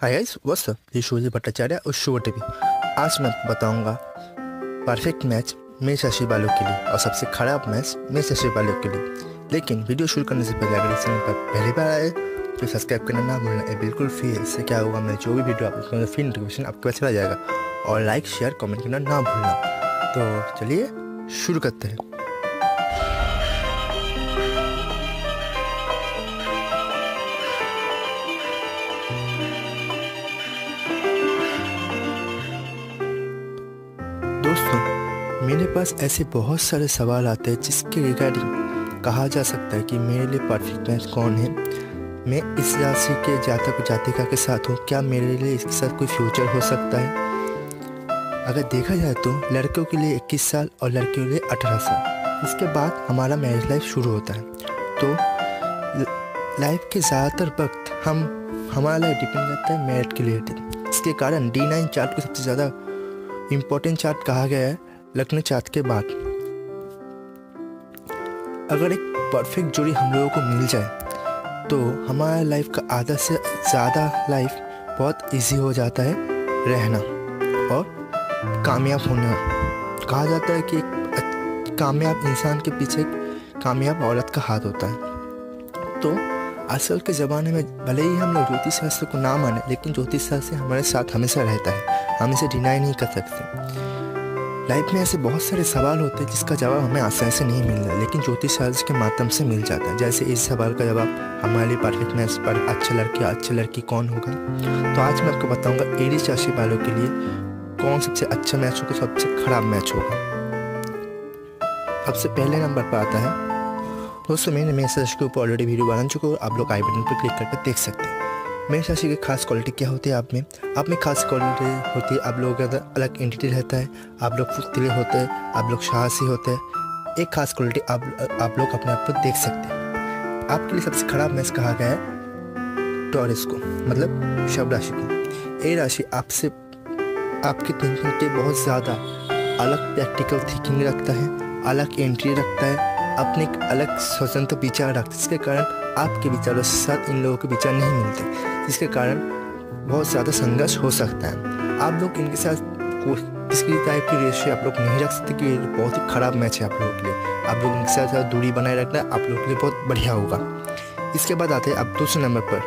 Hi guys what's up ये सूर्य भट्टाचार्य और शुभ TV आज मैं बताऊँगा परफेक्ट मैच मेष राशि वालों के लिए और सबसे खराब मैच मेष राशि वालों के लिए। लेकिन वीडियो शुरू करने से पहले, अगर इस चैनल पर पहली बार आए तो सब्सक्राइब करना ना भूलना। है बिल्कुल फ्री है। इससे क्या होगा, मैं जो भी वीडियो अपलोड करूँगा फ्री नोटिफिकेशन आपके पास चला जाएगा। और लाइक शेयर कमेंट करना ना भूलना। तो चलिए शुरू करते हैं। दोस्तों, मेरे पास ऐसे बहुत सारे सवाल आते हैं जिसके रिगार्डिंग कहा जा सकता है कि मेरे लिए परफेक्ट मैच कौन है। मैं इस राशि के जातक जातिका के साथ हूँ। क्या मेरे लिए इसके साथ कोई फ्यूचर हो सकता है? अगर देखा जाए तो लड़कों के लिए 21 साल और लड़कियों के लिए 18 साल। इसके बाद हमारा मैरिज लाइफ शुरू होता है। तो लाइफ के ज़्यादातर वक्त हम, हमारा लाइफ डिपेंड करता है मैरिट के लिए इसके कारण डी नाइन चार्ट को सबसे ज़्यादा इम्पोर्टेंट चार्ट कहा गया है, लग्न चार्ट के बाद। अगर एक परफेक्ट जोड़ी हम लोगों को मिल जाए तो हमारा लाइफ का आधा से ज़्यादा लाइफ बहुत इजी हो जाता है रहना और कामयाब होना। कहा जाता है कि एक कामयाब इंसान के पीछे कामयाब औरत का हाथ होता है। तो आजकल के ज़माने में भले ही हम लोग ज्योतिष शास्त्र को ना माने, लेकिन ज्योतिष शास्त्र हमारे साथ हमेशा रहता है। हम इसे डिनाई नहीं कर सकते। लाइफ में ऐसे बहुत सारे सवाल होते हैं जिसका जवाब हमें आसानी से नहीं मिल रहा लेकिन ज्योतिष शास्त्र के माध्यम से मिल जाता है। जैसे इस सवाल का जवाब, हमारे लिए परफेक्ट मैच पर अच्छे लड़के, अच्छे लड़की कौन होगा? तो आज मैं आपको बताऊँगा एरिस राशि वालों के लिए कौन सबसे अच्छा मैच होगा, सबसे खराब मैच होगा? सबसे पहले नंबर पर आता है। दोस्तों, मैंने राशि के ऊपर ऑलरेडी वीडियो बना चुका हूँ, आप लोग आई बटन पर क्लिक करके देख सकते हैं। मेष राशि की खास क्वालिटी क्या होती है आप में? आप में खास क्वालिटी होती है, आप लोगों के अंदर अलग एंटिटी रहता है, आप लोग फुर्तीले होते हैं, आप लोग साहसी होते हैं। एक खास क्वालिटी आप आप लोग अपने आप को देख सकते हैं। आपके लिए सबसे खराब मैच कहा गया है टॉरिस को मतलब शव राशि को। ये राशि आपसे, आपकी थिंकिंग के बहुत ज़्यादा अलग प्रैक्टिकल थिंकिंग रखता है, अलग एंट्री रखता है अपने एक अलग स्वतंत्र विचार रखते जिसके कारण आपके विचारों के साथ इन लोगों के विचार नहीं मिलते, जिसके कारण बहुत ज़्यादा संघर्ष हो सकता है। आप लोग इनके साथ किसी टाइप की रेशियो आप लोग नहीं रख सकते कि बहुत ही ख़राब मैच है आप लोगों के लिए। आप लोग इनके साथ दूरी बनाए रखना आप लोगों के लिए बहुत बढ़िया होगा। इसके बाद आते हैं आप दूसरे नंबर पर।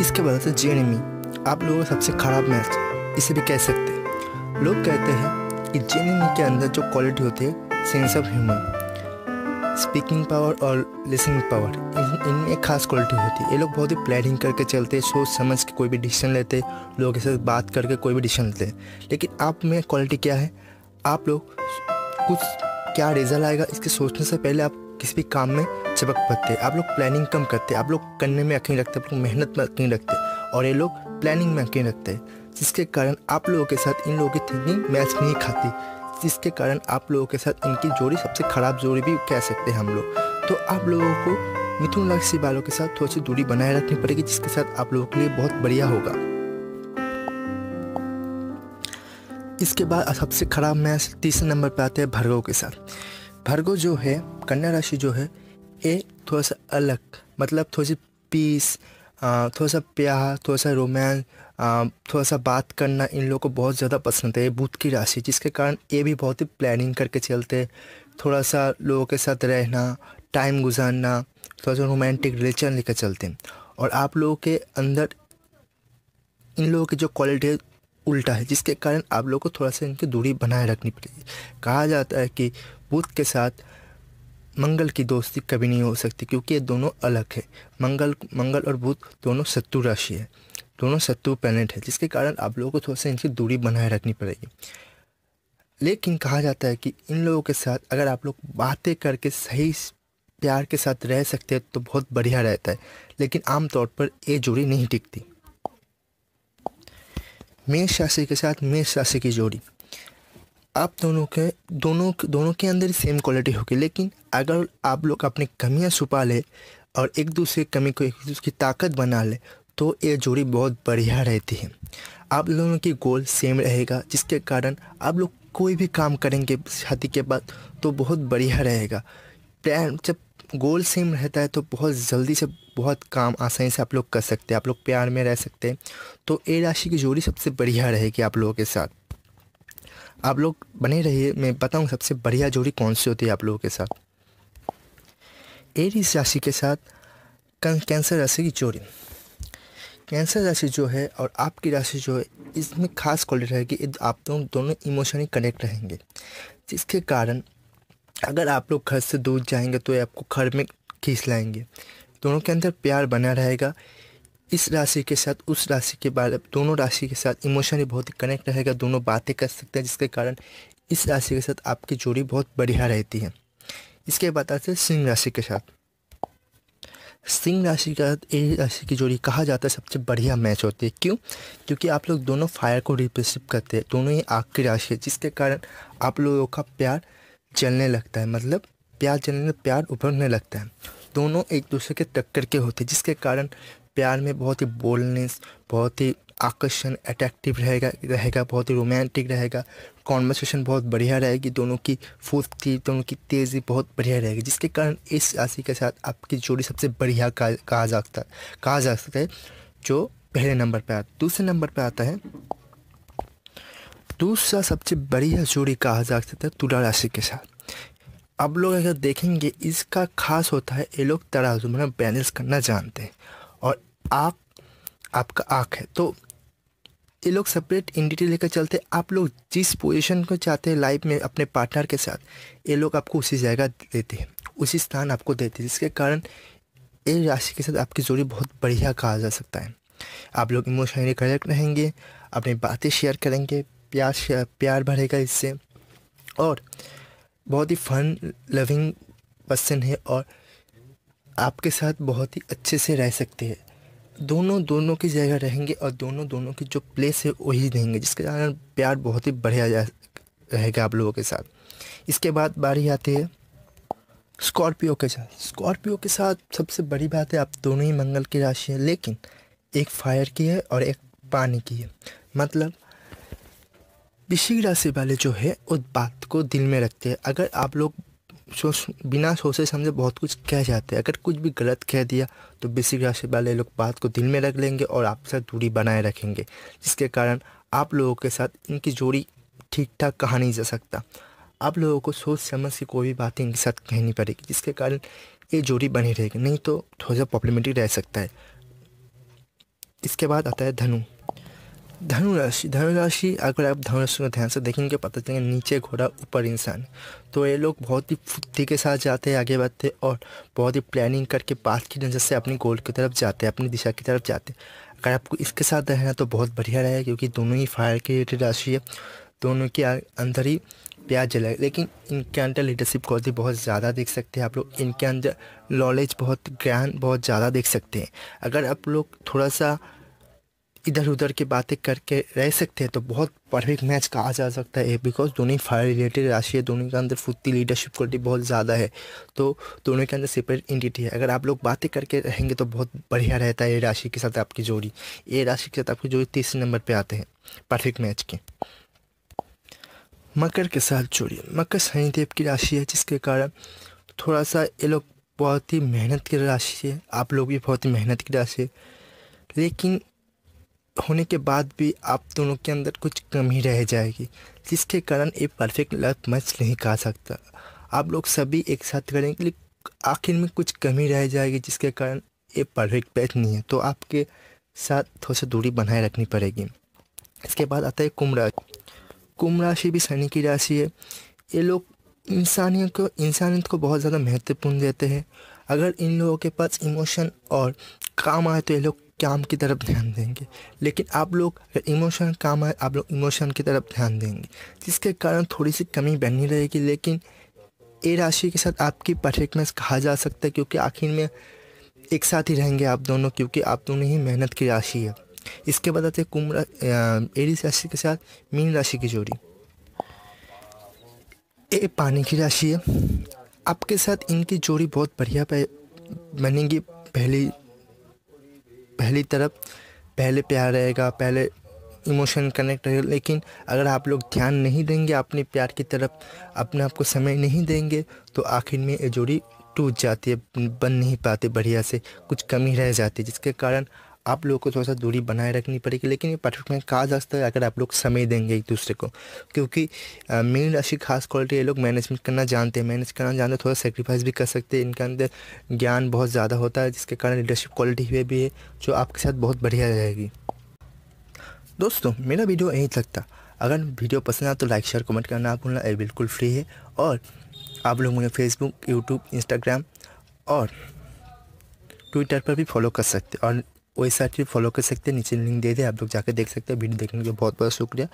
इसके बाद आते जे जेनेमी आप लोगों का सबसे खराब मैच इसे भी कह सकते हैं। लोग कहते हैं कि जेनेमी के अंदर जो क्वालिटी होती है sense of humour speaking power और लिसनिंग पावर इनमें एक खास क्वालिटी होती है। ये लोग बहुत ही प्लानिंग करके चलते सोच समझ के कोई भी डिसीज़न लेते लोगों के साथ बात करके कोई भी डिसीज़न लेते लेकिन आप में क्वालिटी क्या है? आप लोग कुछ क्या रिज़ल्ट आएगा, इसके सोचने से पहले आप किसी भी काम में चपक पड़ते आप लोग प्लानिंग कम करते आप लोग करने में यकीन रखते आप लोग मेहनत में यकीन रखते और ये लोग प्लानिंग में यकीन रखते जिसके कारण आप लोगों के साथ इन लोगों की थिंकिंग मैच नहीं खाती। जिसके कारण आप लोगों के साथ इनकी जोड़ी सबसे ख़राब जोड़ी भी कह सकते हैं हम लोग। तो आप लोगों को मिथुन राशि वालों के साथ थोड़ी सी दूरी बनाए रखनी पड़ेगी, जिसके साथ आप लोगों के लिए बहुत बढ़िया होगा। इसके बाद सबसे खराब मैच तीसरे नंबर पर आते हैं भर्गो के साथ। भर्गो जो है, कन्या राशि जो है, ये थोड़ा सा अलग मतलब थोड़ी सी पीस थोड़ा सा प्यार, थोड़ा सा रोमांस थोड़ा सा बात करना इन लोगों को बहुत ज़्यादा पसंद है। बुध की राशि, जिसके कारण ये भी बहुत ही प्लानिंग करके चलते थोड़ा सा लोगों के साथ रहना टाइम गुजारना थोड़ा सा रोमांटिक रिलेशन लेकर चलते हैं। और आप लोगों के अंदर, इन लोगों की जो क्वालिटी है, उल्टा है, जिसके कारण आप लोगों को थोड़ा सा इनकी दूरी बनाए रखनी पड़ेगी। कहा जाता है कि बुध के साथ मंगल की दोस्ती कभी नहीं हो सकती, क्योंकि ये दोनों अलग है। मंगल मंगल और बुध दोनों शत्रु राशि है। दोनों शत्रु प्लैनेट है, जिसके कारण आप लोगों को थोड़ा सा इनकी दूरी बनाए रखनी पड़ेगी। लेकिन कहा जाता है कि इन लोगों के साथ अगर आप लोग बातें करके सही प्यार के साथ रह सकते हैं तो बहुत बढ़िया रहता है। लेकिन आमतौर पर ये जोड़ी नहीं टिकती। मेष राशि के साथ मेष राशि की जोड़ी। आप दोनों के, दोनों दोनों के अंदर सेम क्वालिटी होगी, लेकिन अगर आप लोग अपनी कमियाँ छुपा ले और एक दूसरे कमी को एक दूसरे की ताकत बना ले तो ये जोड़ी बहुत बढ़िया रहती है। आप लोगों की गोल सेम रहेगा, जिसके कारण आप लोग कोई भी काम करेंगे शादी के बाद तो बहुत बढ़िया रहेगा। प्लान जब गोल सेम रहता है तो बहुत जल्दी से बहुत काम आसानी से आप लोग कर सकते हैं, आप लोग प्यार में रह सकते हैं। तो ए राशि की जोड़ी सबसे बढ़िया रहेगी आप लोगों के साथ। आप लोग बने रहिए, मैं बताऊँ सबसे बढ़िया जोड़ी कौन सी होती है आप लोगों के साथ? एरीज राशि के साथ कैंसर राशि की जोड़ी। कैंसर राशि जो है और आपकी राशि जो है, इसमें खास क्वालिटी रहेगी। आप दोनों दोनों इमोशनली कनेक्ट रहेंगे। जिसके कारण अगर आप लोग घर से दूर जाएँगे तो ये आपको घर में खींच लाएँगे। दोनों के अंदर प्यार बना रहेगा। इस राशि के साथ, उस राशि के बारे दोनों राशि के साथ इमोशनली बहुत ही कनेक्ट रहेगा। दोनों बातें कर सकते हैं, जिसके कारण इस राशि के साथ आपकी जोड़ी बहुत बढ़िया रहती है। इसके बाद आते हैं सिंह राशि के साथ। सिंह राशि का, ए राशि की जोड़ी कहा जाता है, सबसे बढ़िया मैच होती है। क्यों? क्योंकि आप लोग दोनों फायर को रिप्रेसिव करते हैं, दोनों ही आग की राशि है, जिसके कारण आप लोगों का प्यार जलने लगता है। मतलब प्यार जलने में प्यार उभरने लगता है। दोनों एक दूसरे के टक्कर के होते हैं, जिसके कारण प्यार में बहुत ही बोलनेस बहुत ही आकर्षण अट्रैक्टिव रहेगा रहेगा, बहुत ही रोमांटिक रहेगा। कॉन्वर्सेशन बहुत बढ़िया रहेगी, दोनों की फुर्ती दोनों की तेज़ी बहुत बढ़िया रहेगी, जिसके कारण इस राशि के साथ आपकी जोड़ी सबसे बढ़िया कहा जा सकता है कहा जा सकता है, जो पहले नंबर पर आता दूसरे नंबर पर आता है, दूसरा सबसे बढ़िया जोड़ी कहा जा सकता है तुला राशि के साथ। अब लोग अगर देखेंगे, इसका खास होता है ये लोग तराजू मतलब बैलेंस करना जानते हैं, और आप, आपका आँख है तो ये लोग सेपरेट एंटिटी लेकर चलते आप लोग जिस पोजीशन को चाहते हैं लाइफ में अपने पार्टनर के साथ, ये लोग आपको उसी जगह देते हैं, उसी स्थान आपको देते हैं, जिसके कारण ये राशि के साथ आपकी जोड़ी बहुत बढ़िया कहा जा सकता है। आप लोग इमोशनली कनेक्ट रहेंगे, अपनी बातें शेयर करेंगे, प्यार शेयर प्यार बढ़ेगा इससे। और बहुत ही फन लविंग पर्सन है और आपके साथ बहुत ही अच्छे से रह सकते हैं। दोनों दोनों की जगह रहेंगे और दोनों दोनों की जो प्लेस है वही रहेंगे, जिसके कारण प्यार बहुत ही बढ़िया जा रहेगा आप लोगों के साथ। इसके बाद बारी आती है स्कॉर्पियो के साथ। स्कॉर्पियो के साथ सबसे बड़ी बात है, आप दोनों ही मंगल की राशि है, लेकिन एक फायर की है और एक पानी की है। मतलब वृश्चिक राशि वाले जो है, उस बात को दिल में रखते हैं। अगर आप लोग बिना सोचे समझे बहुत कुछ कह जाते हैं। अगर कुछ भी गलत कह दिया तो वृश्चिक राशि वाले लोग बात को दिल में रख लेंगे और आपसे दूरी बनाए रखेंगे, जिसके कारण आप लोगों के साथ इनकी जोड़ी ठीक ठाक कहा नहीं जा सकता। आप लोगों को सोच समझ के कोई भी बातें इनके साथ कहनी पड़ेगी, जिसके कारण ये जोड़ी बनी रहेगी। नहीं तो थोड़ा सा प्रॉब्लमेटिक रह सकता है। इसके बाद आता है धनु। धनु राशि धनु राशि अगर आप धनु राशि को ध्यान से देखेंगे पता चलेगा नीचे घोड़ा ऊपर इंसान। तो ये लोग बहुत ही फुर्ती के साथ जाते हैं, आगे बढ़ते और बहुत ही प्लानिंग करके पास की नज़र से अपनी गोल की तरफ़ जाते हैं, अपनी दिशा की तरफ़ जाते हैं। अगर आपको इसके साथ रहना तो बहुत बढ़िया रहेगा क्योंकि दोनों ही फायर की रिलेटेड राशि है। दोनों के अंदर ही प्यार जलाए। लेकिन इनके अंदर लीडरशिप क्वालिटी बहुत ज़्यादा देख सकते हैं आप लोग। इनके अंदर नॉलेज बहुत, ज्ञान बहुत ज़्यादा देख सकते हैं। अगर आप लोग थोड़ा सा इधर उधर की बातें करके रह सकते हैं तो बहुत परफेक्ट मैच कहा जा सकता है बिकॉज़ दोनों ही फायर रिलेटेड राशि है दोनों के अंदर फुर्ती लीडरशिप क्वालिटी बहुत ज़्यादा है तो दोनों के अंदर सेपरेट एंटिटी है। अगर आप लोग बातें करके रहेंगे तो बहुत बढ़िया रहता है ये राशि के साथ आपकी जोड़ी। ये राशि के साथ आपकी जोड़ी तीसरे नंबर पर आते हैं परफेक्ट मैच के। मकर के साथ जोड़ी। मकर शनिदेव की राशि है, जिसके कारण थोड़ा सा ये लोग बहुत ही मेहनत की राशि है। आप लोग भी बहुत ही मेहनत की राशि है। लेकिन होने के बाद भी आप दोनों के अंदर कुछ कमी रह जाएगी, जिसके कारण ये परफेक्ट लव मैच नहीं कहा सकता। आप लोग सभी एक साथ करेंगे लेकिन आखिर में कुछ कमी रह जाएगी, जिसके कारण ये परफेक्ट मैच नहीं है। तो आपके साथ थोड़ा सा दूरी बनाए रखनी पड़ेगी। इसके बाद आता है कुंभ राशि। कुंभ राशि भी शनि की राशि है। ये लोग इंसानियत को इंसानियत को बहुत ज़्यादा महत्वपूर्ण देते हैं। अगर इन लोगों के पास इमोशन और काम आए तो ये लोग काम की तरफ़ ध्यान देंगे। लेकिन आप लोग अगर इमोशन काम है, आप लोग इमोशन की तरफ़ ध्यान देंगे। जिसके कारण थोड़ी सी कमी बनी रहेगी, लेकिन ए राशि के साथ आपकी परफेक्टनेस कहा जा सकता है, क्योंकि आखिर में एक साथ ही रहेंगे आप दोनों, क्योंकि आप दोनों ही मेहनत की राशि है। इसके बाद आते कुंभ एरिस राशि के साथ मीन राशि की जोड़ी। ए पानी की राशि है। आपके साथ इनकी जोड़ी बहुत बढ़िया बनेगी। पहली पहली तरफ़ पहले प्यार रहेगा, पहले इमोशन कनेक्ट रहेगा, लेकिन अगर आप लोग ध्यान नहीं देंगे, अपने प्यार की तरफ़ अपने आप को समय नहीं देंगे तो आखिर में ये जोड़ी टूट जाती है, बन नहीं पाते, बढ़िया से कुछ कमी रह जाती है, जिसके कारण आप लोगों को थोड़ा सा दूरी बनाए रखनी पड़ेगी, लेकिन ये परफेक्ट में कहा जा सकता है अगर आप लोग समय देंगे एक दूसरे को। क्योंकि मेन राशि खास क्वालिटी ये लोग मैनेजमेंट करना जानते हैं मैनेज करना जानते हैं, थोड़ा सेक्रीफाइस भी कर सकते हैं, इनके अंदर ज्ञान बहुत ज़्यादा होता है, जिसके कारण लीडरशिप क्वालिटी हुए भी है, जो आपके साथ बहुत बढ़िया रहेगी। दोस्तों, मेरा वीडियो यहीं था। अगर वीडियो पसंद आए तो लाइक शेयर कमेंट करना आप भूलना, ये बिल्कुल फ्री है। और आप लोग मुझे फेसबुक यूट्यूब इंस्टाग्राम और ट्विटर पर भी फॉलो कर सकते और वेबसाइट भी फॉलो कर सकते हैं, नीचे लिंक दे दे, आप लोग जाकर देख सकते हैं, वीडियो देखने के लिए बहुत बहुत शुक्रिया।